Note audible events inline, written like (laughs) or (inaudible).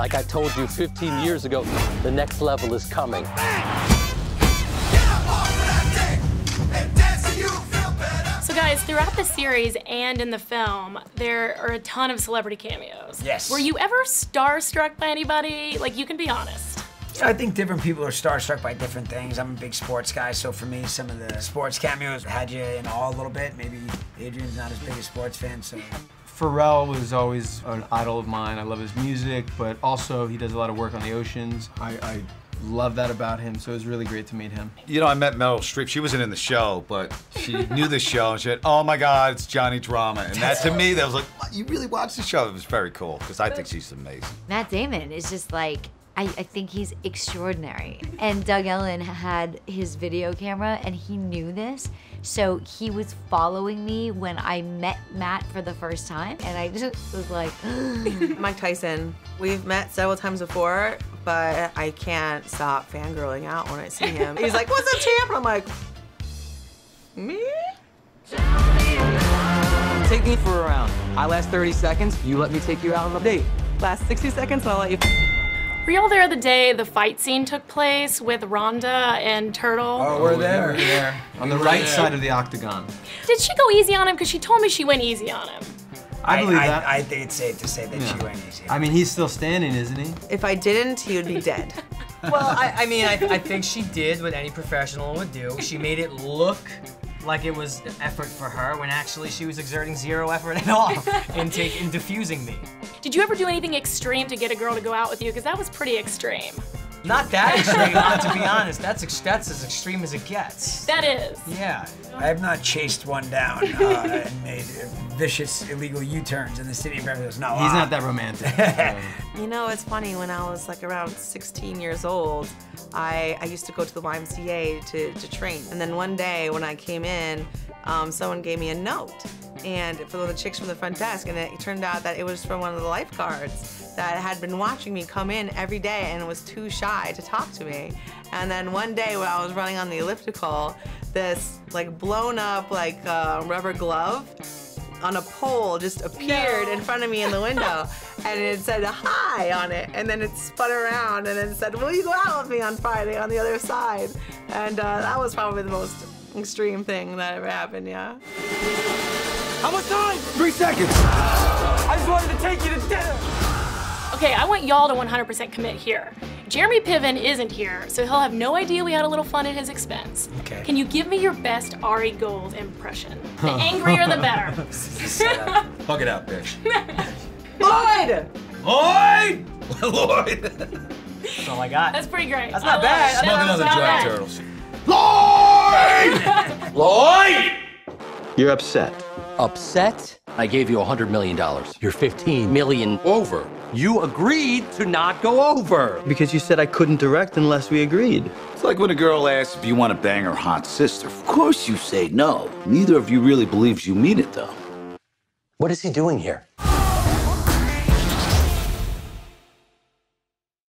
like I told you 15 years ago, the next level is coming. So, guys, throughout the series and in the film, there are a ton of celebrity cameos. Yes. Were you ever starstruck by anybody? Like, you can be honest. I think different people are starstruck by different things. I'm a big sports guy, so for me, some of the sports cameos had you in awe a little bit. Maybe Adrian's not as big a sports fan, so. Pharrell was always an idol of mine. I love his music, but also he does a lot of work on the oceans. I, I love that about him, so it was really great to meet him. You know, I met Meryl Streep. She wasn't in the show, but she knew the show, and she said, "Oh my God, it's Johnny Drama." And that to me, that was like, "You really watched the show?" It was very cool because I think she's amazing. Matt Damon is just like, I, I think he's extraordinary. And Doug Ellin had his video camera and he knew this. So he was following me when I met Matt for the first time. And I just (laughs) was like, (gasps) Mike Tyson. We've met several times before, but I can't stop fangirling out when I see him. (laughs) He's like, what's up, champ? And I'm like, me? Take me for a round. I last 30 seconds, you let me take you out on a date. Last 60 seconds, I'll let you. Were y'all there the day the fight scene took place with Ronda and Turtle? Oh, we're oh, there. We're there. On the right side of the octagon. Did she go easy on him? Because she told me she went easy on him. I believe I, that. I, think it's safe to say that she went easy. I mean, he's still standing, isn't he? If I didn't, he would be dead. (laughs) Well, I, I mean, I, I think she did what any professional would do. She made it look like it was an effort for her when actually she was exerting zero effort at all (laughs) in, take, in diffusing me. Did you ever do anything extreme to get a girl to go out with you? Because that was pretty extreme. Not that extreme, not to be (laughs) honest. That's ex- that's as extreme as it gets. That is. Yeah. I have not chased one down uh, (laughs) and made vicious illegal U-turns in the city of Beverly Hills. No, He's uh, not that romantic. (laughs) You know, it's funny, when I was like around 16 years old, I, I used to go to the YMCA to, to train. And then one day when I came in, um, someone gave me a note. And for the chicks from the front desk, and it turned out that it was from one of the lifeguards that had been watching me come in every day and was too shy to talk to me. And then one day when I was running on the elliptical, this like blown up like uh, rubber glove on a pole just appeared in front of me in the window (laughs) and it said hi on it and then it spun around and then said will you go out with me on friday on the other side? And uh, that was probably the most extreme thing that ever happened yeah How much time? Three seconds. I just wanted to take you to dinner. Okay, I want y'all to 100% commit here. Jeremy Piven isn't here, so he'll have no idea we had a little fun at his expense. Okay. Can you give me your best Ari Gold impression? The angrier the better. (laughs) Hug it out, bitch. (laughs) lloyd Lloyd! (laughs) Lloyd! That's all I got. That's pretty great. That's not love bad. it. Smoke That Another was not giant bad. Lloyd! Lloyd! You're upset. Upset? I gave you a $100 million. You're 15 million over. You agreed to not go over. Because you said I couldn't direct unless we agreed. It's like when a girl asks if you want to bang her hot sister. Of course you say no. Neither of you really believes you mean it, though. What is he doing here?